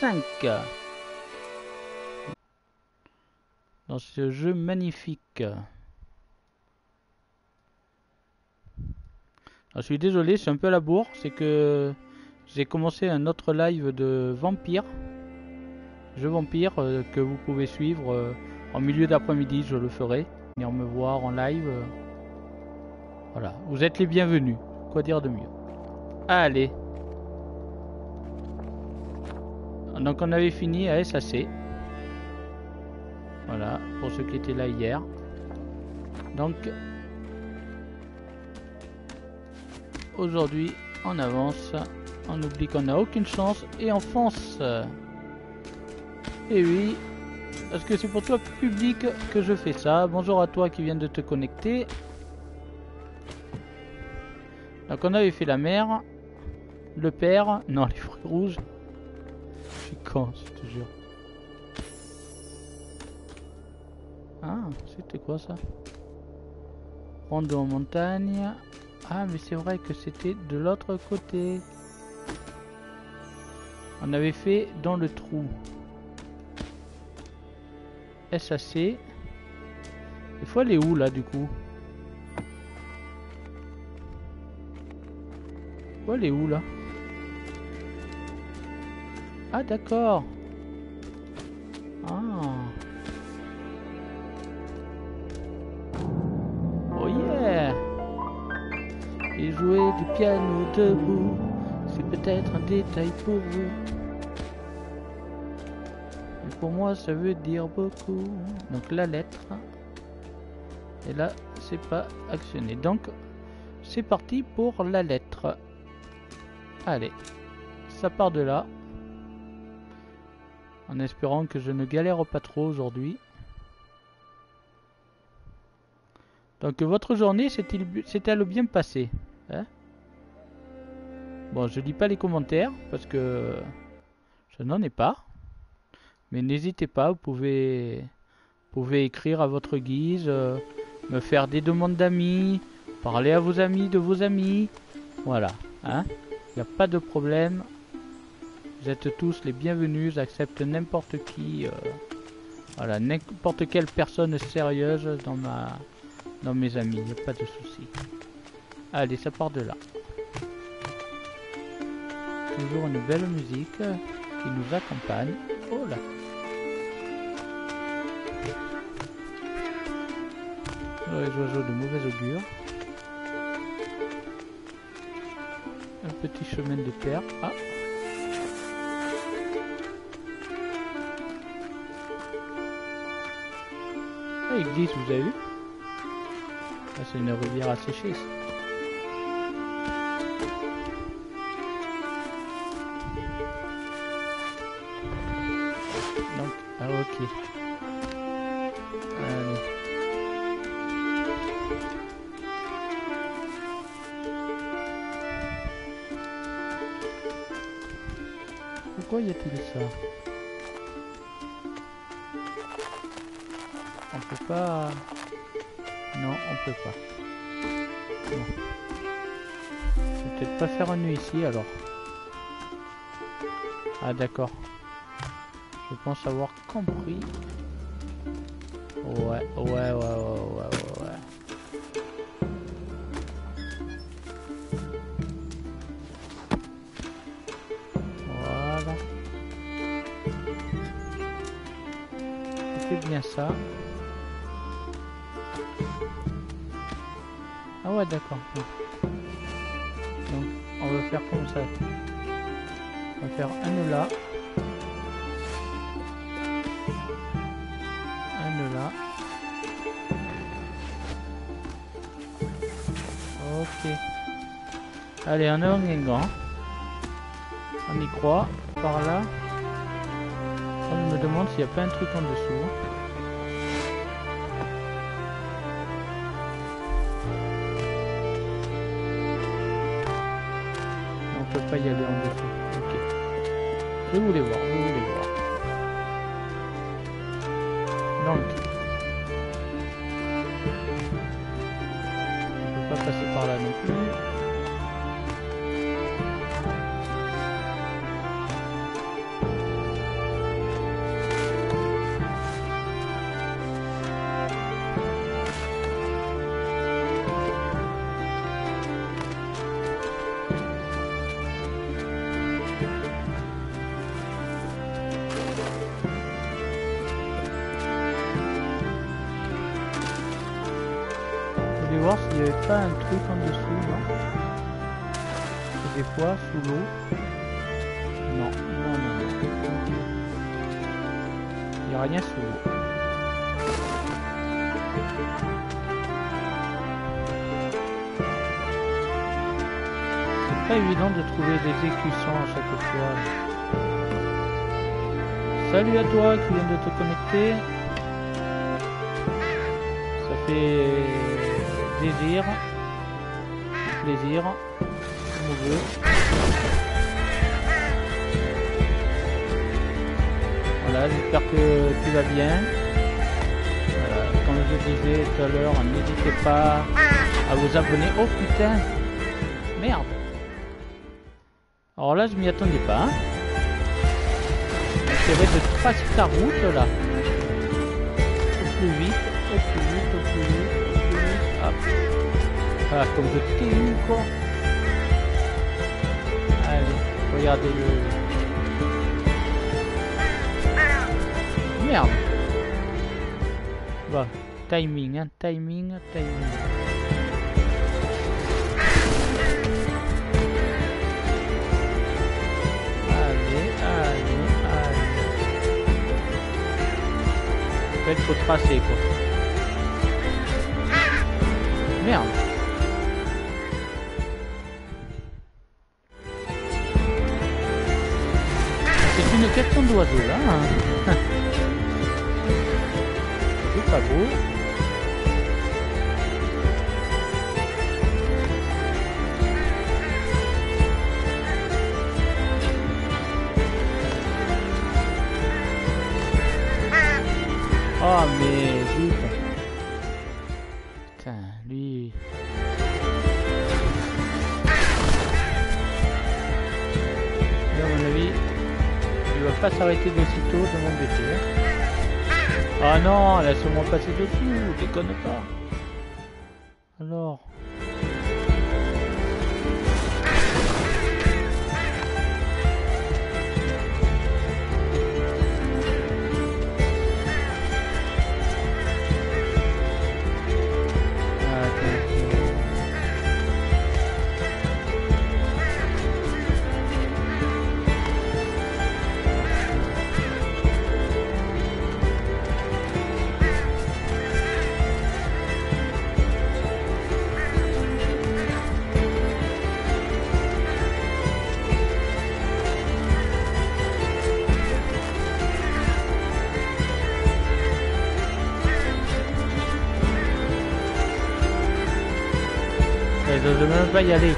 5. Dans ce jeu magnifique. je suis désolé, c'est un peu la bourre. C'est que j'ai commencé un autre live de Vampire. Jeu Vampire euh, que vous pouvez suivre euh, en milieu d'après-midi, je le ferai. Venir me voir en live. Voilà, vous êtes les bienvenus. Quoi dire de mieux? Allez. Donc on avait fini à SAC. Voilà, pour ceux qui étaient là hier. Donc, aujourd'hui, on avance. On oublie qu'on n'a aucune chance et on fonce. Et oui, parce que c'est pour toi public que je fais ça? Bonjour à toi qui viens de te connecter. Donc on avait fait la mer, le père, non les fruits rouges. Suis con, je. Ah, c'était quoi ça? Ronde en montagne. Ah, mais c'est vrai que c'était de l'autre côté. On avait fait dans le trou. SAC. Il faut aller où là du coup? Faut aller où là? Ah d'accord. Ah. Oh yeah Et jouer du piano debout, c'est peut-être un détail pour vous. Mais pour moi, ça veut dire beaucoup. Donc la lettre. Et là, c'est pas actionné. Donc, c'est parti pour la lettre. Allez, ça part de là. En espérant que je ne galère pas trop aujourd'hui. Donc votre journée s'est-elle bien passée hein? Bon, je lis pas les commentaires parce que je n'en ai pas. Mais n'hésitez pas, vous pouvez, écrire à votre guise, euh, me faire des demandes d'amis, parler à vos amis de vos amis. Voilà, hein? Il n'y a pas de problème. Vous êtes tous les bienvenus, j'accepte n'importe qui. euh, voilà, n'importe quelle personne sérieuse dans ma dans mes amis, y a pas de souci. Allez, ça part de là. Toujours une belle musique qui nous accompagne. Oh là Les oiseaux de mauvais augure. Un petit chemin de terre. Ah il glisse, vous avez vu? Ah, C'est une rivière asséchée. ça. Donc, ah ok. Pourquoi y a-t-il ça? Ici alors. Ah d'accord. Je pense avoir compris. Ouais, ouais, ouais, ouais, ouais, ouais, ouais. Voilà. C'est bien ça. Ah ouais, d'accord. On va faire comme ça. On va faire un nœud là. Un nœud là. Ok. Allez, un nœud en. On y croit. Par là. On me demande s'il n'y a pas un truc en dessous. Je voulais voir, l'eau. Non, non, non. Il n'y a rien sous l'eau. C'est pas évident de trouver des écussons à chaque fois. Salut à toi qui viens de te connecter. Ça fait plaisir. Plaisir. Veut. J'espère que tu vas bien. Voilà, comme je disais tout à l'heure, n'hésitez pas à vous abonner. Oh putain Merde Alors là, je m'y attendais pas. Hein. J'essaierai de tracer ta route là. Au plus vite, au plus vite, au plus vite, au plus vite. Hop. Ah, comme je t'ai quoi. Allez, regardez le. Merde. Bon, timing, hein, timing, timing. Allez, allez, allez. En fait, faut tracer, quoi. Merde. C'est une question d'oiseau, là. Pas beau. Oh mais zut. Putain, lui. Lui, à mon avis, il va pas s'arrêter d'aussitôt de m'embêter. Hein. Ah non, laisse-moi passer dessous, déconne pas. Alors. Je veux même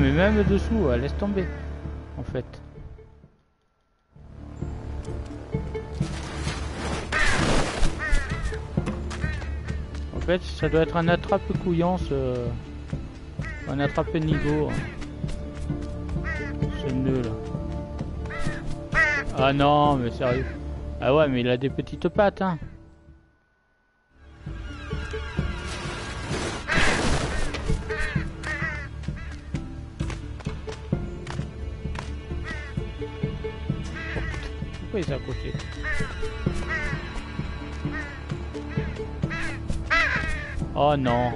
mais même dessous, euh, laisse tomber en fait. En fait ça doit être un attrape couillance euh, un attrape niveau. Ce nœud là. Ah non mais sérieux. Ah ouais mais il a des petites pattes hein. Oh non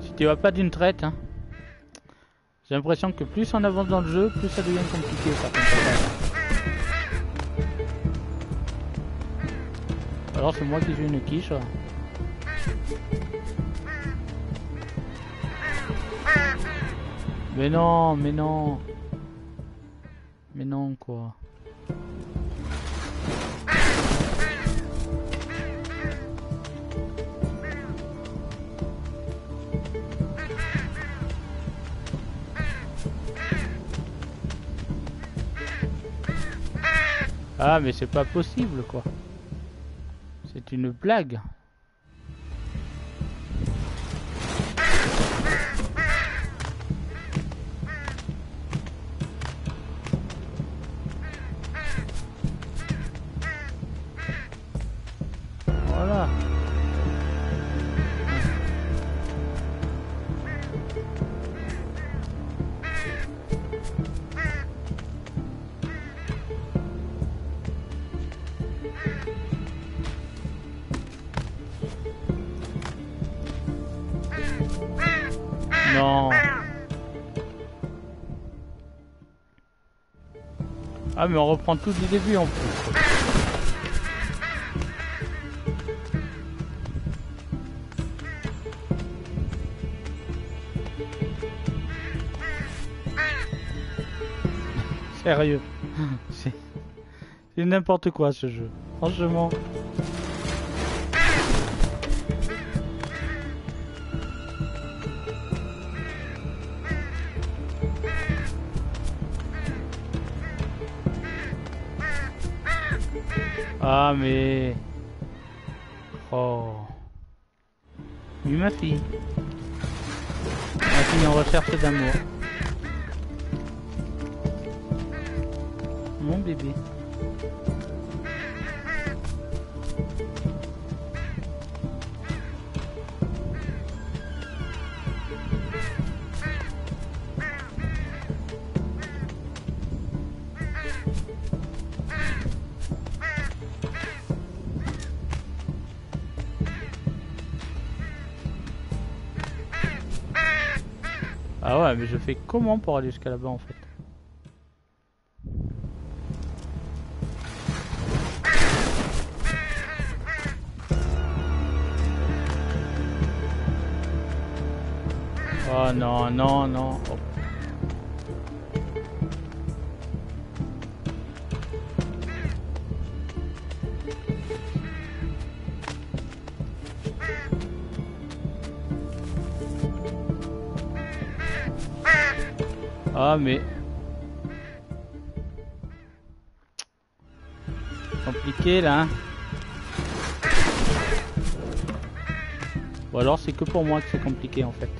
Si tu vas pas d'une traite, hein. J'ai l'impression que plus on avance dans le jeu, plus ça devient compliqué Alors c'est moi qui joue une quiche. Mais non, mais non. Mais non quoi. Ah mais c'est pas possible quoi. C'est une blague. Ah mais on reprend tout du début en plus. Sérieux. C'est n'importe quoi ce jeu. Franchement. Ah mais... Oh. Oui ma fille. Ma fille en recherche d'amour. Mon bébé. Ouais, mais je fais comment pour aller jusqu'à là-bas en fait Oh non, non, non. Mais... Compliqué là. Hein. Ou alors c'est que pour moi que c'est compliqué en fait.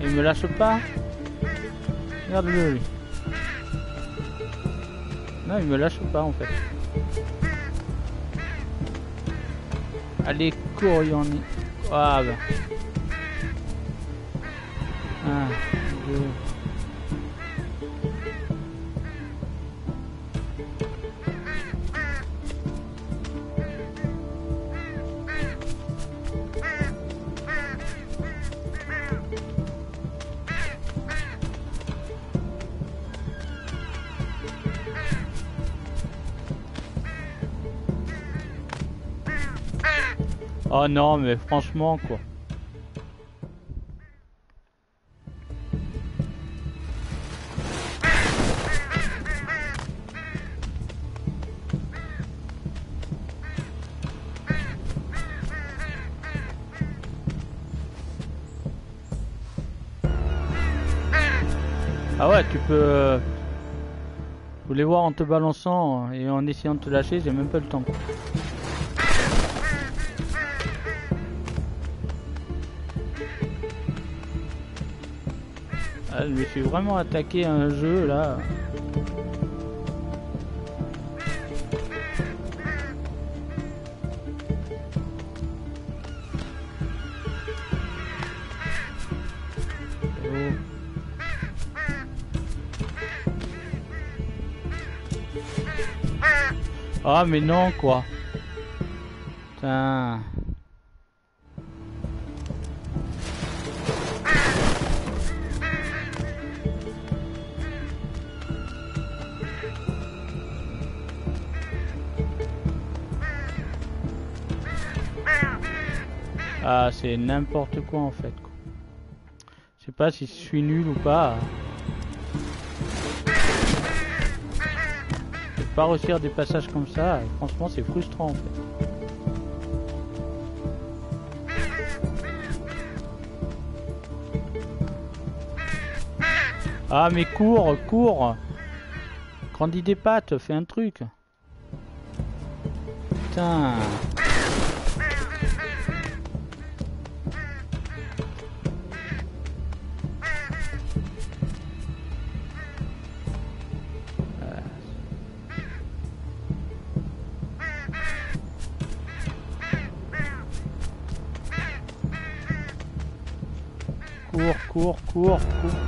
Il me lâche pas Regarde-le lui. Non, il me lâche pas en fait. Allez, cours, Yanni. Ah bah. Oh non, mais franchement, quoi. Ah ouais, tu peux... Euh, vous les voir en te balançant et en essayant de te lâcher, j'ai même pas le temps. Je me suis vraiment attaqué à un jeu là. Ah mais non quoi. Putain. Ah, c'est n'importe quoi en fait. Je sais pas si je suis nul ou pas. Je pas réussir des passages comme ça. franchement, c'est frustrant en fait. Ah mais cours, cours Grandis des pattes, fais un truc Putain cours, cours, cours. Waouh.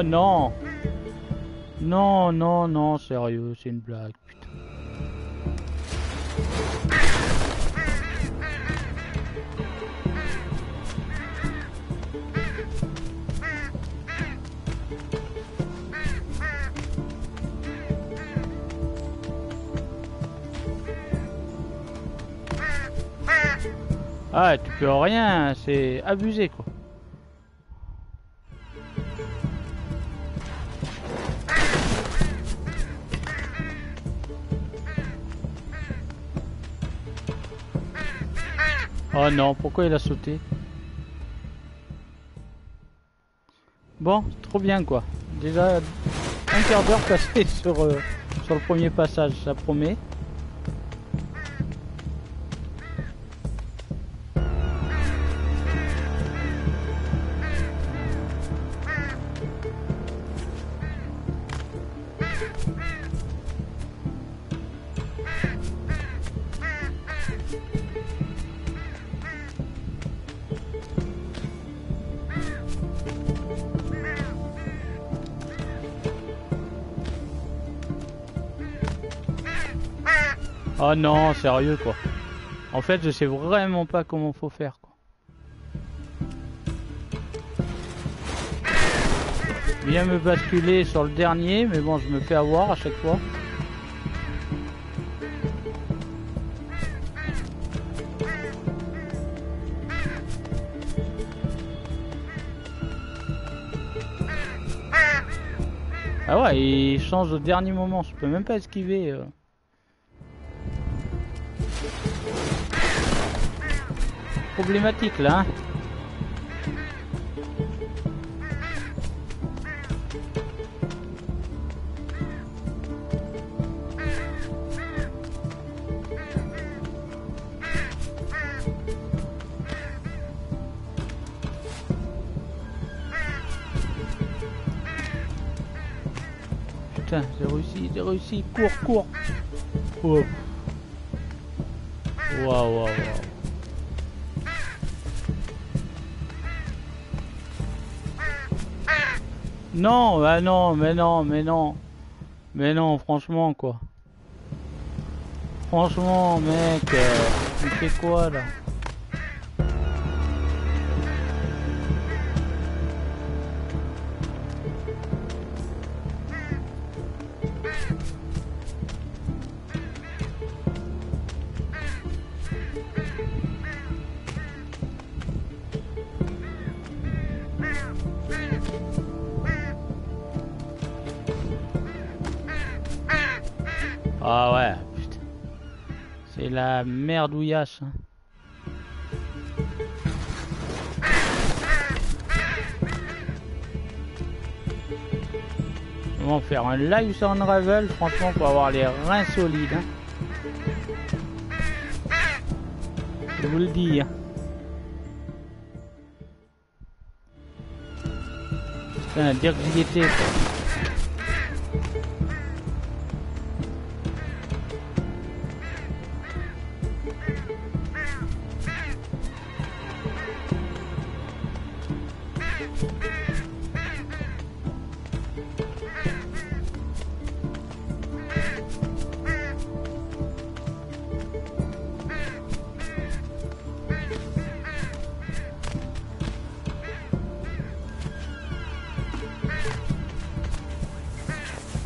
Oh non Non, non, non, sérieux, c'est une blague, putain. Ah, tu peux rien, c'est abusé quoi. Oh non, pourquoi il a sauté Bon, trop bien quoi. Déjà un quart d'heure passé sur, euh, sur le premier passage, ça promet. Oh non, sérieux quoi. En fait, je sais vraiment pas comment faut faire quoi. Bien me basculer sur le dernier, mais bon, je me fais avoir à chaque fois. Ah ouais, il change au dernier moment, je peux même pas esquiver. Euh. Problématique là. Hein. Putain, j'ai réussi, j'ai réussi, cours, cours. Waouh, waouh, waouh. Non, bah non, mais non, mais non. Mais non, franchement, quoi. Franchement, mec, euh, tu fais quoi, là? Merdouillasse. Hein. Faire un live sur Unravel, franchement, pour avoir les reins solides. Hein. Je vous le dis. Hein. Dire que j'y étais.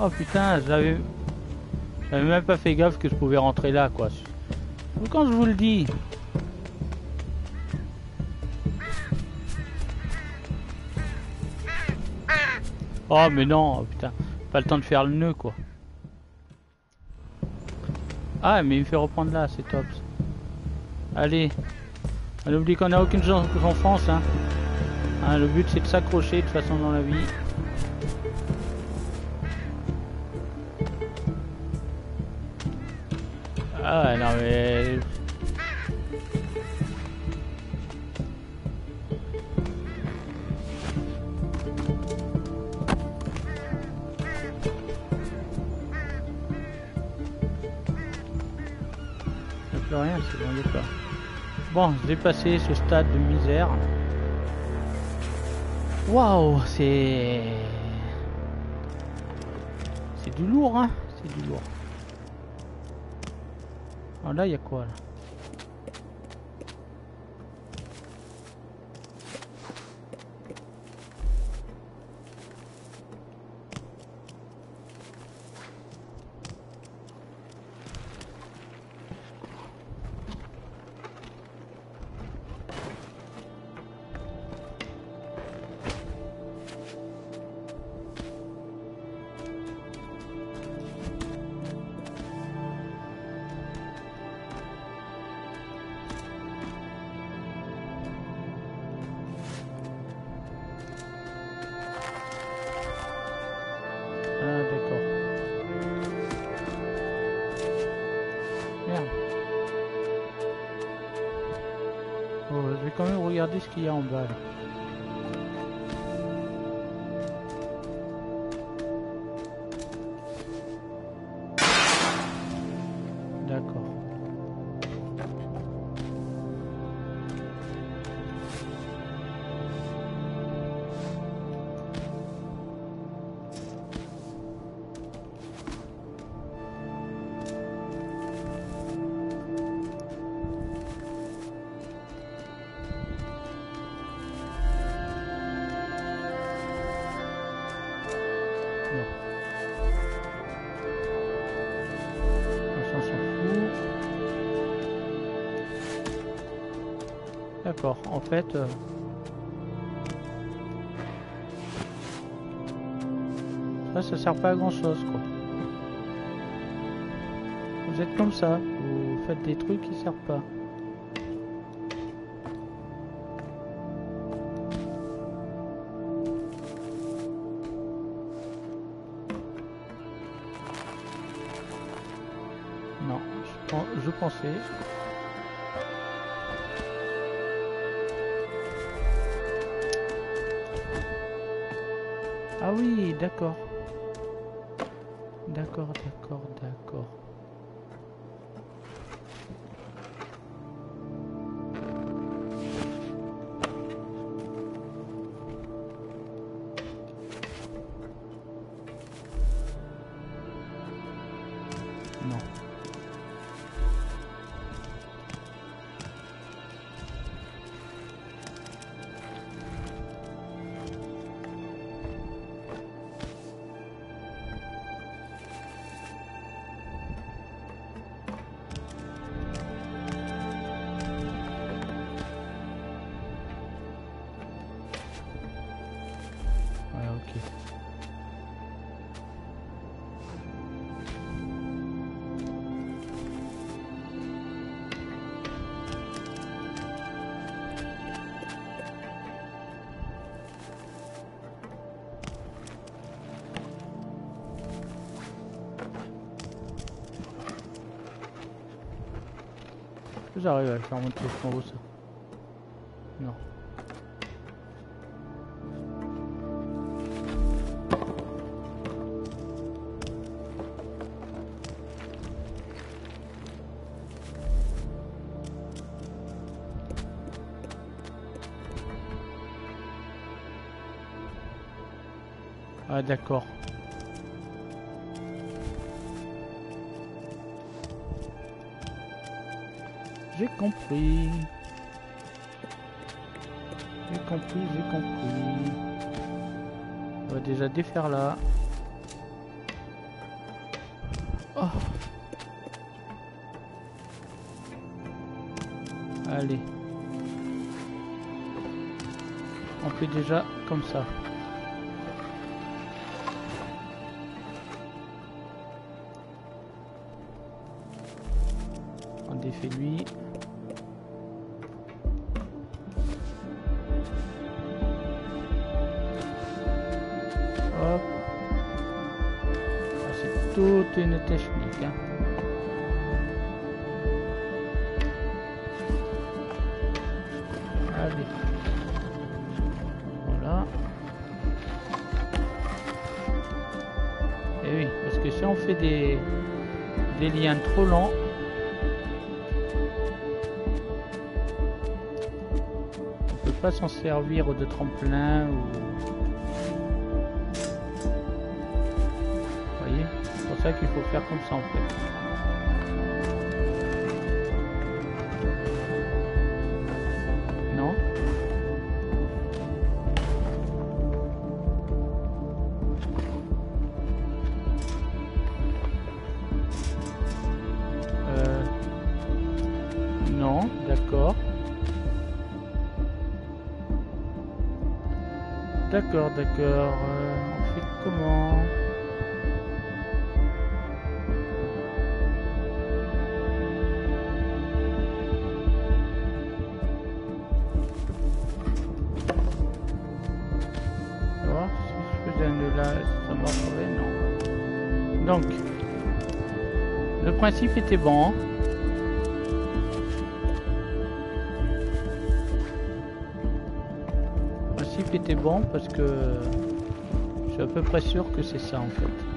Oh putain, j'avais... Même pas fait gaffe que je pouvais rentrer là, quoi. Quand je vous le dis... Oh mais non, putain, pas le temps de faire le nœud quoi. Ah mais il me fait reprendre là, c'est top. Allez, on oublie qu'on n'a aucune enfance hein. hein. Le but c'est de s'accrocher de toute façon dans la vie. Mais... plus rien, c'est bon, pas. Bon, j'ai ce stade de misère. Waouh, c'est... C'est du lourd, hein C'est du lourd. Ah là, il y a quoi, là ce qu'il y a en Euh, ça, ça sert pas à grand chose, quoi. Vous êtes comme ça, vous faites des trucs qui servent pas. Non, je, je pensais... D'accord, d'accord, d'accord. J'arrive à faire monter en haut ça Non. Ah d'accord. J'ai compris, j'ai compris. On va déjà défaire là. Oh. Allez. On fait déjà comme ça. C'est toute une technique. Allez. Voilà. Et oui, parce que si on fait des, des liens trop lents, on peut pas s'en servir de tremplin ou... ça qu'il faut faire comme ça en fait. Non? Euh, Non, d'accord. D'accord, principe était bon. Le principe était bon parce que je suis à peu près sûr que c'est ça en fait.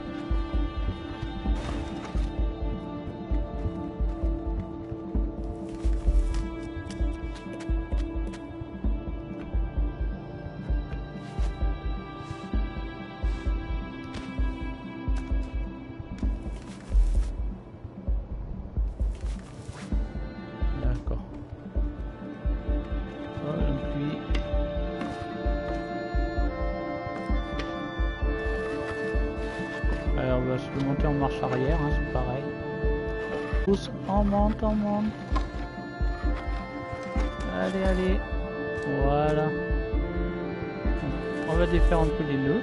Arrière, hein, c'est pareil. Pousse, on monte, on monte. Allez, allez. Voilà. On va défaire un peu les nœuds.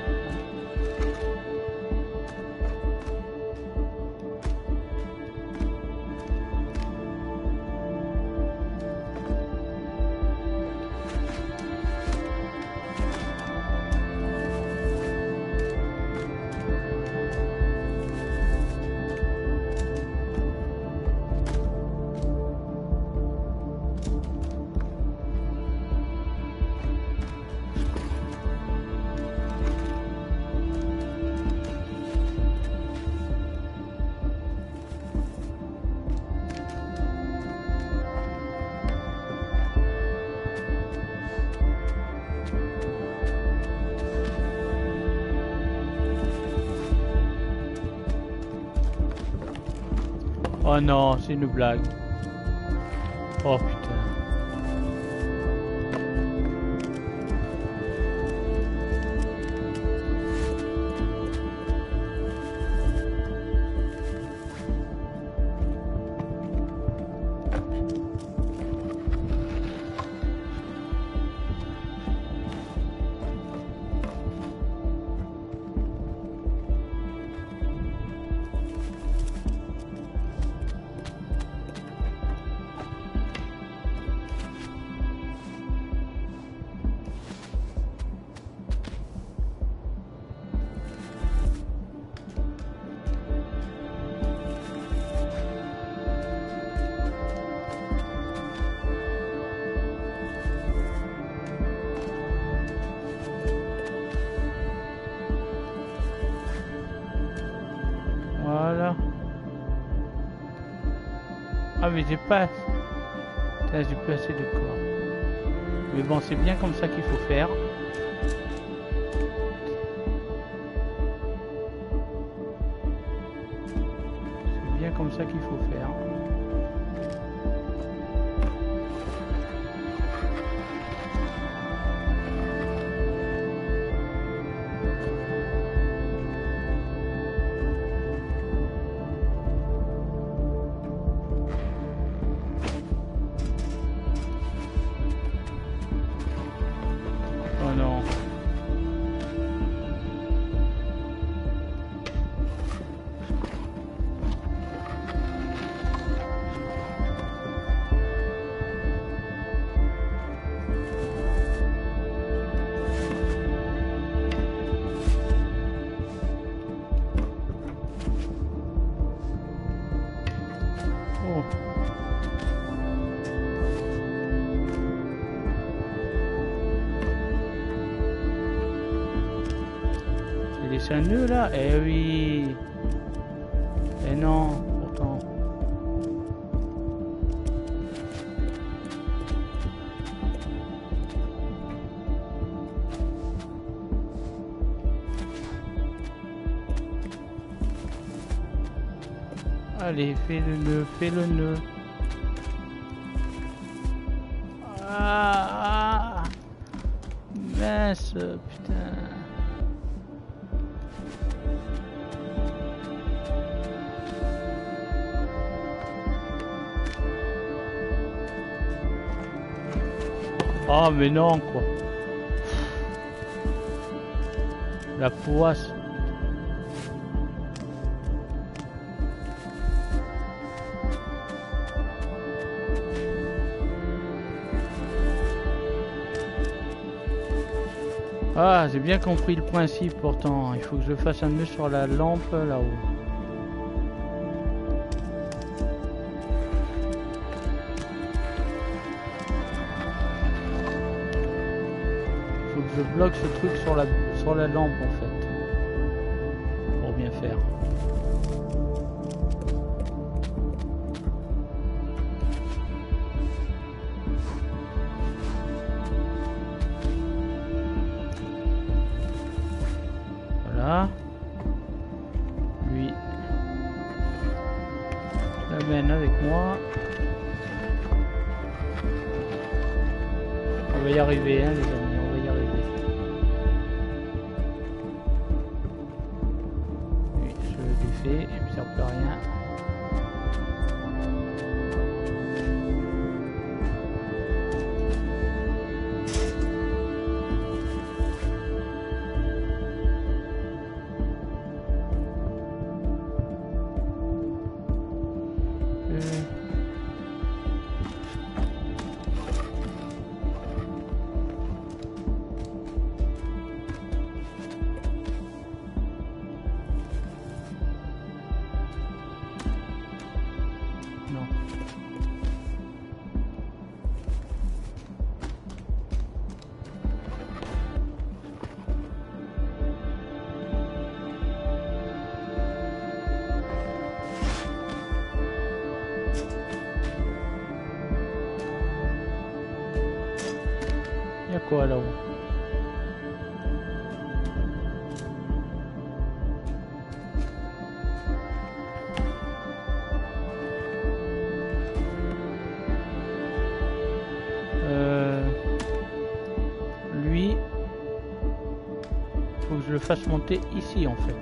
Oh non, c'est une blague. Mais j'ai pas... J'ai plus assez de corps. Mais bon, c'est bien comme ça qu'il faut faire. Eh oui Eh non, pourtant. Allez, fais le nœud, fais le nœud. Ah, ah. Mince, putain. Oh mais non quoi. La poisse. Ah, j'ai bien compris le principe pourtant. Il faut que je fasse un nœud sur la lampe là-haut. Bloque ce truc sur la, sur la lampe en fait. Fasse monter ici en fait.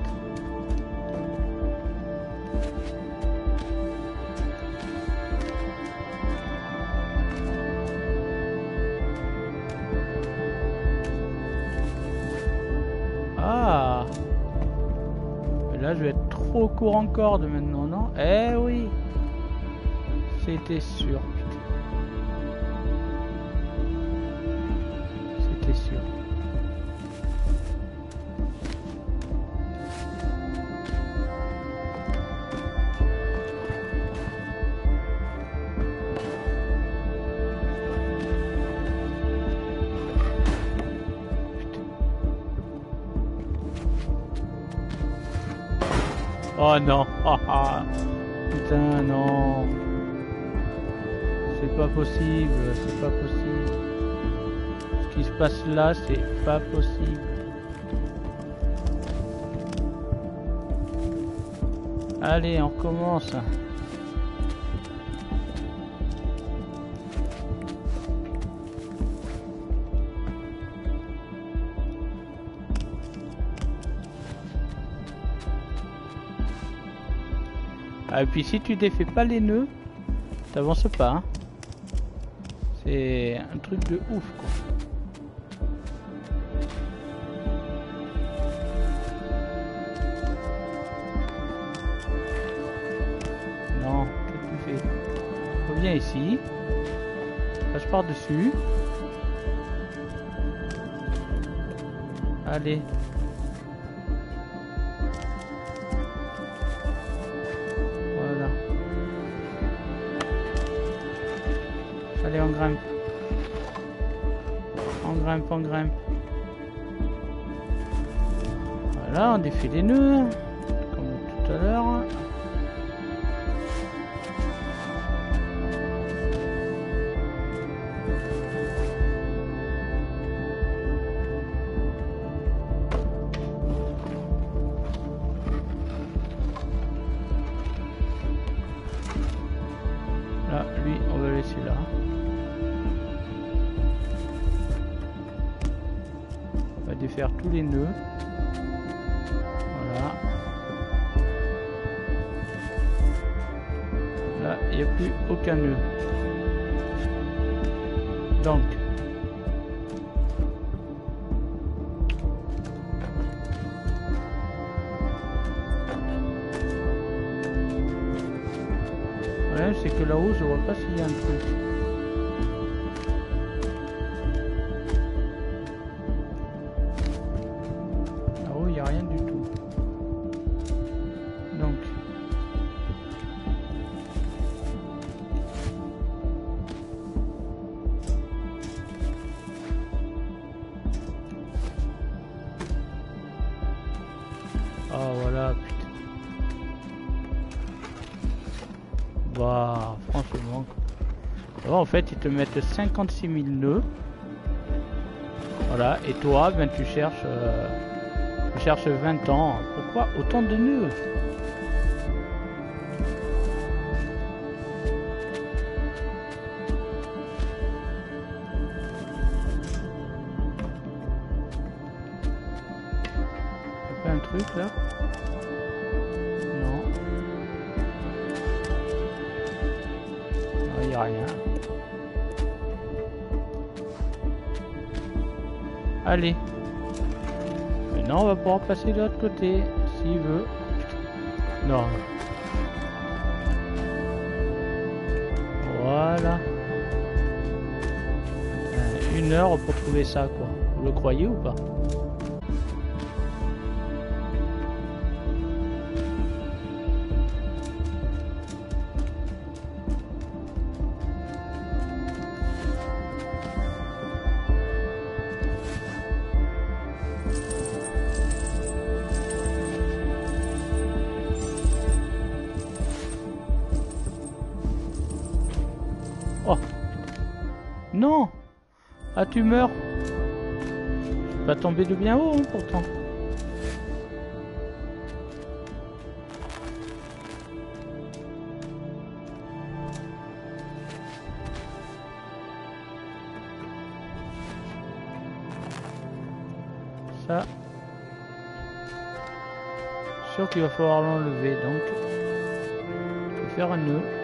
Ah. Là, je vais être trop court encore de maintenant, non? Eh oui Oh non. Putain non C'est pas possible, c'est pas possible. Ce qui se passe là, c'est pas possible. Allez, on recommence. Et puis si tu défais pas les nœuds, t'avances pas. hein. C'est un truc de ouf quoi. Non, qu'est-ce que tu fais? Reviens ici. Passe par-dessus. Allez. Grimpe, on grimpe. Voilà, on défait les nœuds, fait, ils te mettent 56 000 nœuds. Voilà, et toi, ben, tu cherches, euh, tu cherches 20 ans. Pourquoi autant de nœuds? Allez. Maintenant, on va pouvoir passer de l'autre côté, s'il veut. Non. Voilà. Euh, Une heure pour trouver ça, quoi. Vous le croyez ou pas? Tu meurs Tu vas tomber de bien haut hein, pourtant. Ça. Sûr qu'il va falloir l'enlever donc. Faire un nœud.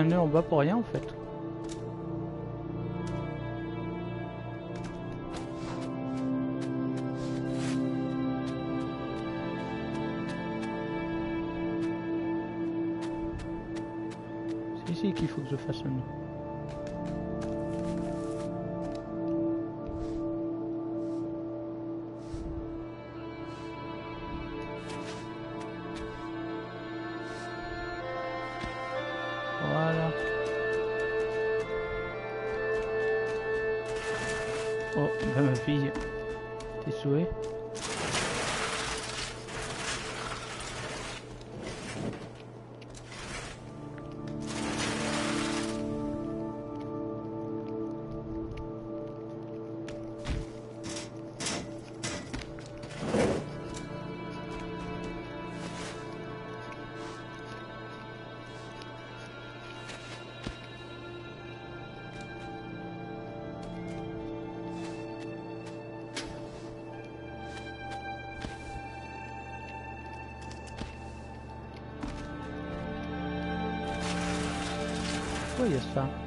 Un nœud en bas pour rien en fait. C'est ici qu'il faut que je fasse un nœud. stessa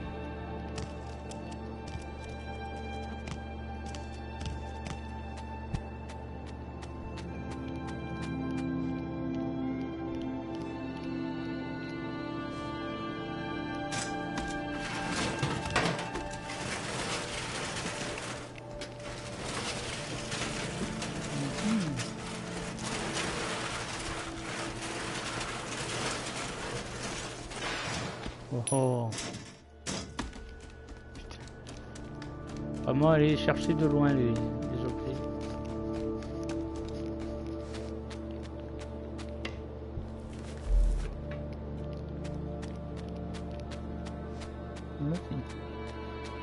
aller chercher de loin les, les objets.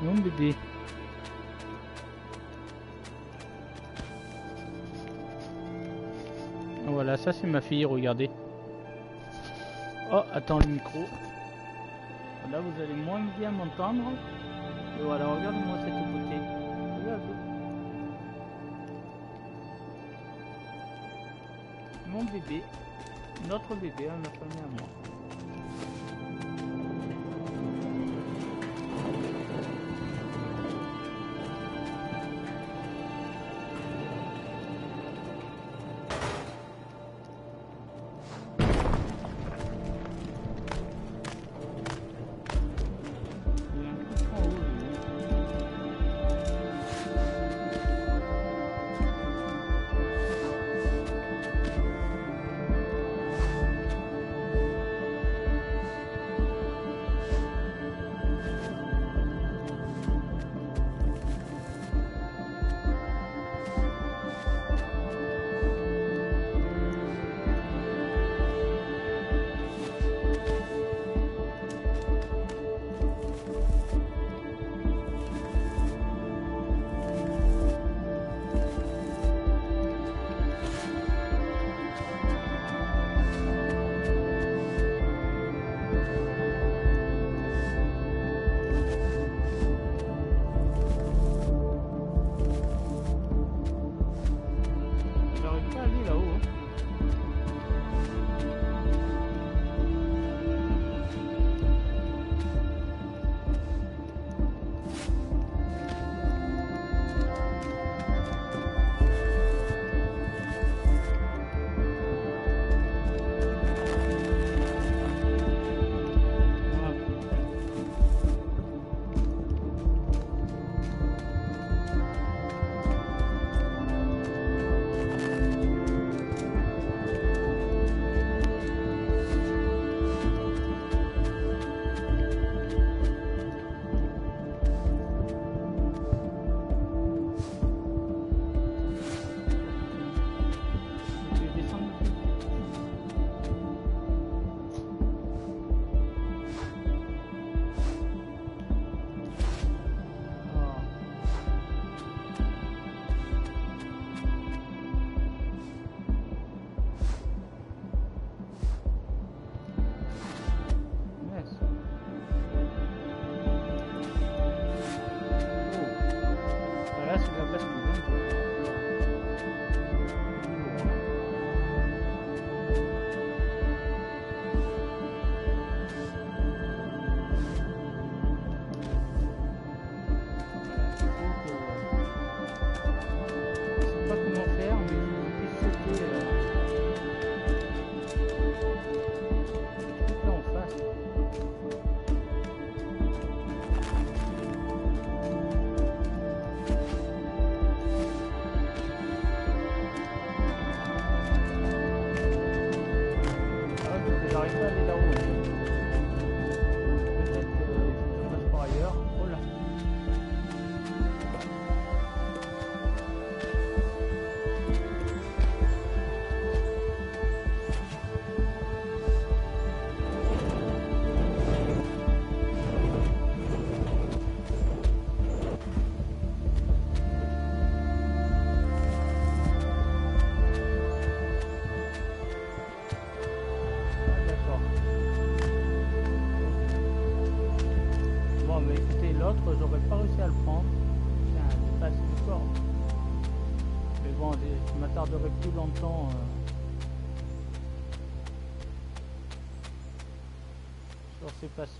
Mon bébé. Oh, voilà, ça c'est ma fille, regardez. Oh, attends le micro. Là, vous allez moins bien m'entendre. Et voilà, regarde-moi cette bébé, notre bébé, on a famille à moi.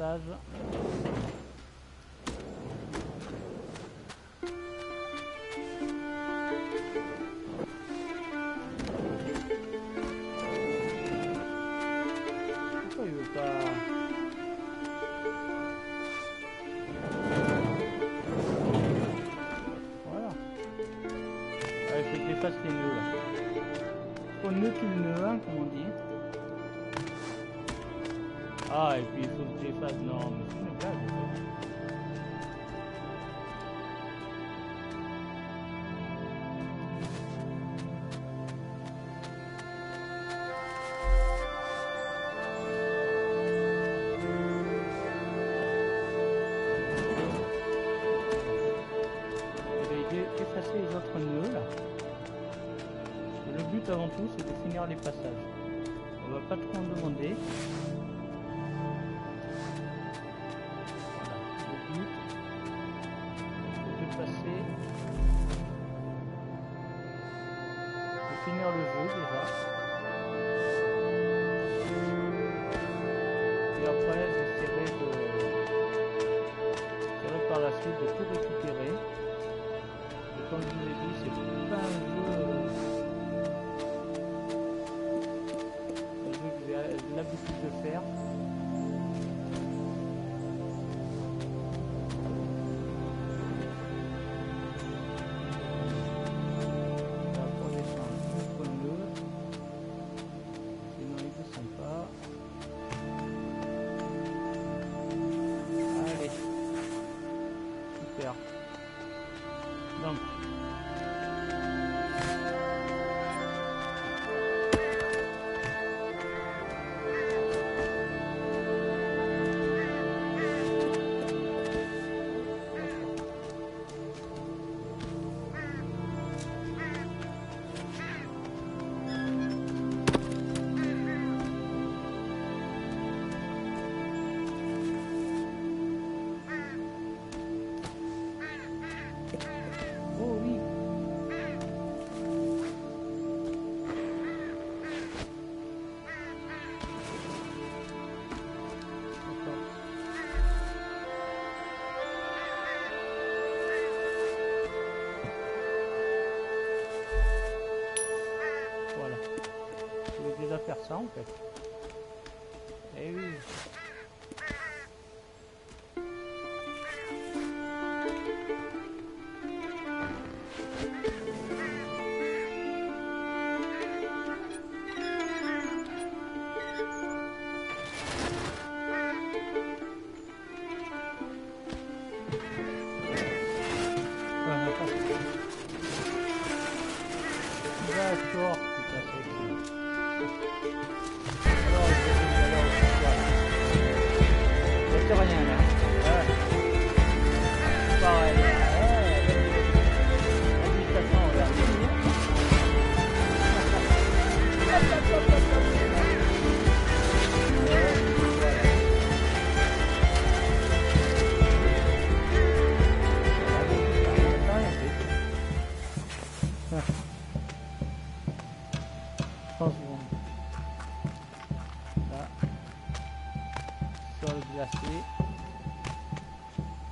savent les passages. On va pas trop en demander. Le but. De passer. De finir le jeu déjà. Et après, j'essaierai de. J'essaierai par la suite de tout récupérer. Et comme je vous ai dit, c'est pas de faire. Dikkat.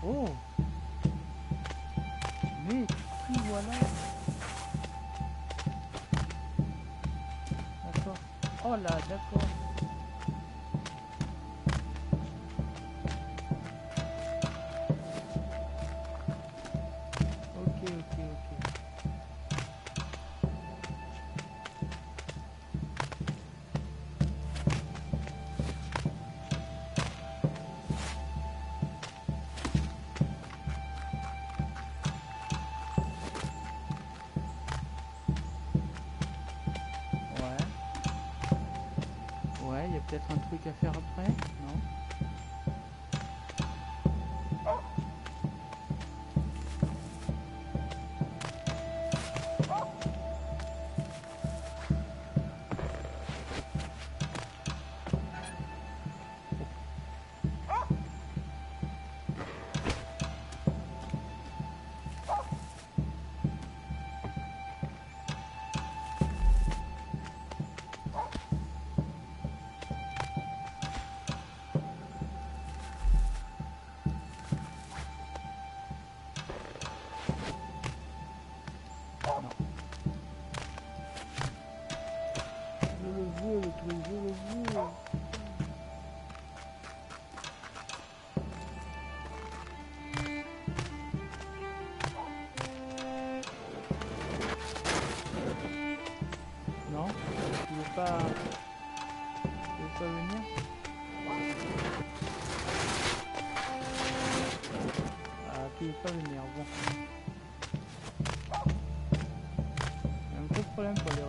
Oh Mais qui voilà Encore. Oh là, d'accord.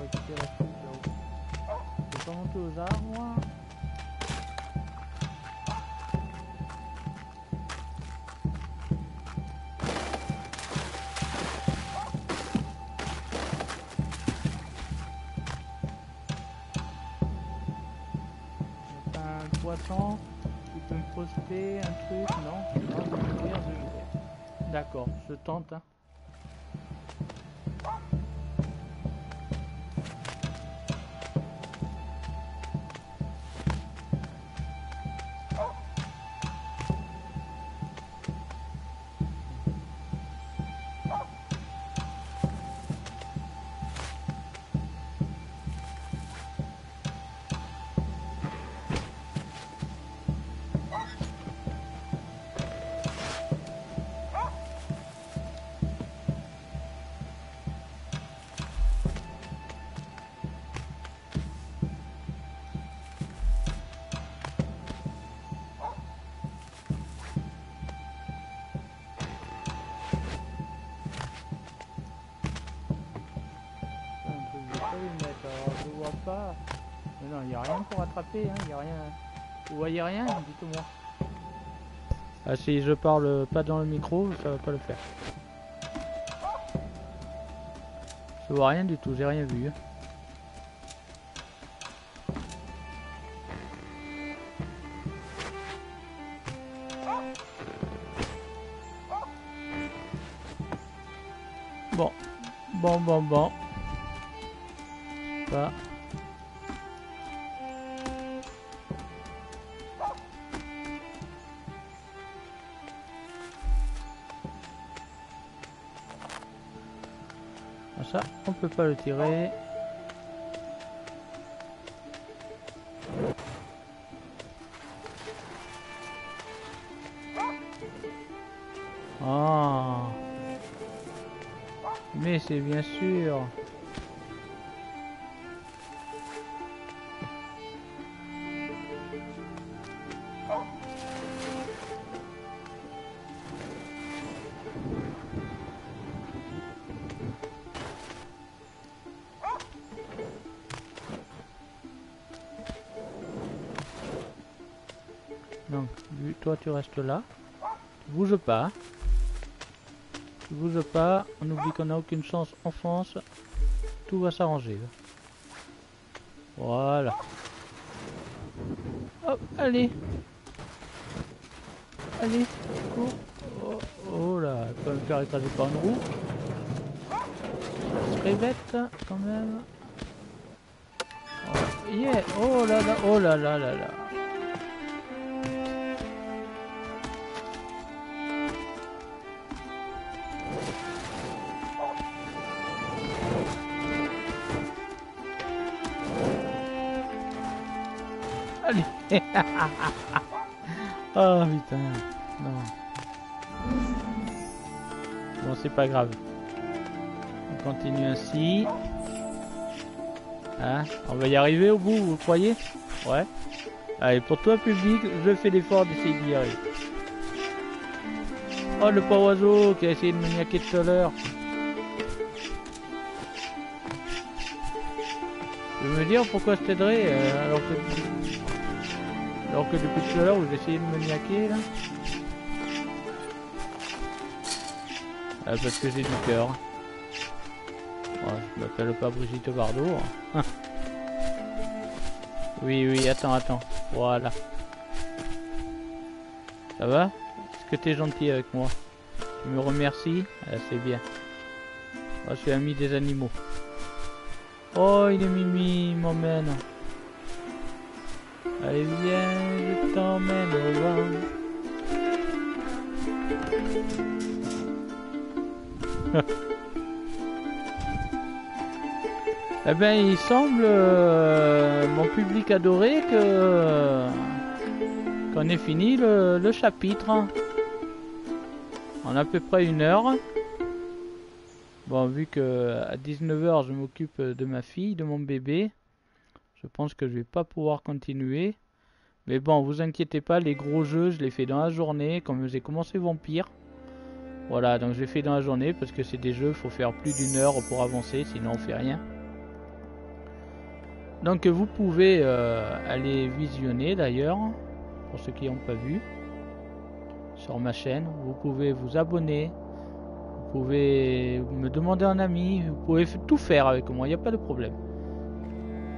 Récupérer tous là-haut. Je peux monter aux arbres. Un poisson peut me poster un truc Non. D'accord, je tente. Hein. Attraper, hein, il a rien. Vous voyez rien Dites-moi. Ah si je parle pas dans le micro, ça va pas le faire. Je vois rien du tout, j'ai rien vu. Ça, on peut pas le tirer. Ah. Mais c'est bien sûr. Là. Tu bouges pas. Tu bouges pas. On oublie qu'on n'a aucune chance en France. Tout va s'arranger. Voilà. Hop, allez. Allez, cours. Oh, oh là, elle peut me faire écraser par une roue. Ça serait bête quand même. Oh, yeah. oh là là, oh là là là là. Oh putain Non Bon c'est pas grave. On continue ainsi. Hein? On va y arriver au bout, vous croyez? Ouais. Allez, pour toi public, je fais l'effort d'essayer d'y arriver. Oh le pauvre oiseau qui a essayé de me niaquer tout à l'heure. Tu veux me dire pourquoi je t'aiderais euh, alors que alors que depuis tout à l'heure vous essayez de me niaquer là Ah, Parce que j'ai du cœur. Oh, je m'appelle pas Brigitte Bardot. oui, oui, attends, attends. Voilà. Ça va? Est-ce que t'es gentil avec moi? Tu me remercies? Ah, C'est bien. Oh, je suis ami des animaux. Oh, il est mimi, il m'emmène. Allez, viens, je t'emmène au vent. eh ben, il semble, euh, mon public adoré, que qu'on ait fini le, le chapitre. En à peu près une heure. Bon, vu que à 19h, je m'occupe de ma fille, de mon bébé, je pense que je vais pas pouvoir continuer. Mais bon, vous inquiétez pas, les gros jeux, je les fais dans la journée, comme j'ai commencé Vampire. Voilà, donc je l'ai fait dans la journée parce que c'est des jeux, il faut faire plus d'une heure pour avancer, sinon on fait rien. Donc vous pouvez euh, aller visionner d'ailleurs, pour ceux qui n'ont pas vu, sur ma chaîne. Vous pouvez vous abonner, vous pouvez me demander un ami, vous pouvez tout faire avec moi, il n'y a pas de problème.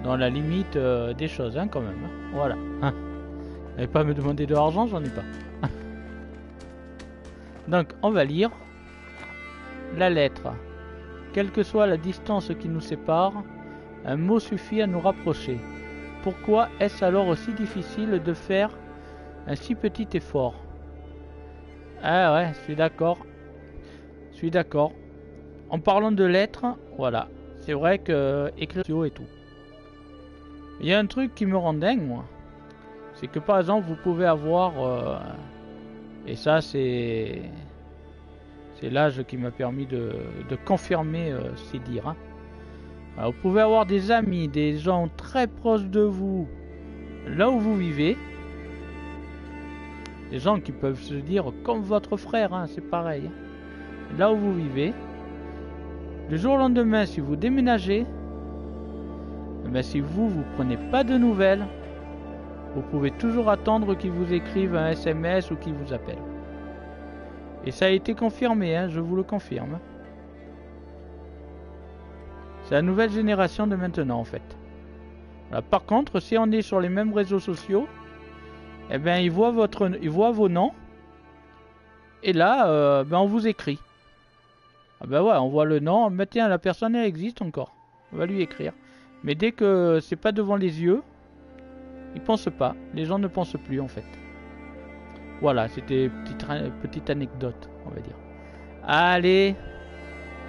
Dans la limite euh, des choses, hein, quand même. Hein. Voilà. Hein. Pas me demander de l'argent, j'en ai pas. Donc, on va lire la lettre. Quelle que soit la distance qui nous sépare, un mot suffit à nous rapprocher. Pourquoi est-ce alors aussi difficile de faire un si petit effort? Ah ouais, je suis d'accord. Je suis d'accord. En parlant de lettres, voilà. C'est vrai que écrire et tout. Il y a un truc qui me rend dingue, moi. C'est que par exemple, vous pouvez avoir... Euh, et ça, c'est... C'est l'âge qui m'a permis de, confirmer euh, ces dires. Hein vous pouvez avoir des amis, des gens très proches de vous, là où vous vivez. Des gens qui peuvent se dire comme votre frère, hein, c'est pareil. Hein. Là où vous vivez. Le jour au lendemain, si vous déménagez, eh ben, si vous, vous prenez pas de nouvelles, vous pouvez toujours attendre qu'ils vous écrivent un SMS ou qu'ils vous appellent. Et ça a été confirmé, hein, je vous le confirme. C'est la nouvelle génération de maintenant en fait. Par contre, si on est sur les mêmes réseaux sociaux, eh bien, ils voient, votre, ils voient vos noms. Et là, euh, ben, on vous écrit. Ah ben ouais, on voit le nom. Mais tiens, la personne, elle existe encore. On va lui écrire. Mais dès que c'est pas devant les yeux, ils pensent pas. Les gens ne pensent plus en fait. Voilà, c'était petite, petite anecdote, on va dire. Allez,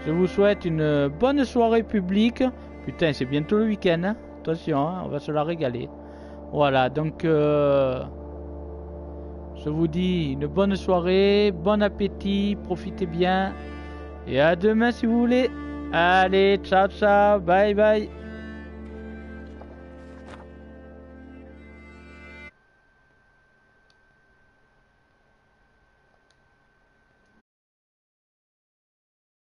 je vous souhaite une bonne soirée publique. Putain, c'est bientôt le week-end. Hein. Attention, hein, on va se la régaler. Voilà, donc euh, je vous dis une bonne soirée, bon appétit, profitez bien. Et à demain si vous voulez. Allez, ciao ciao, bye bye.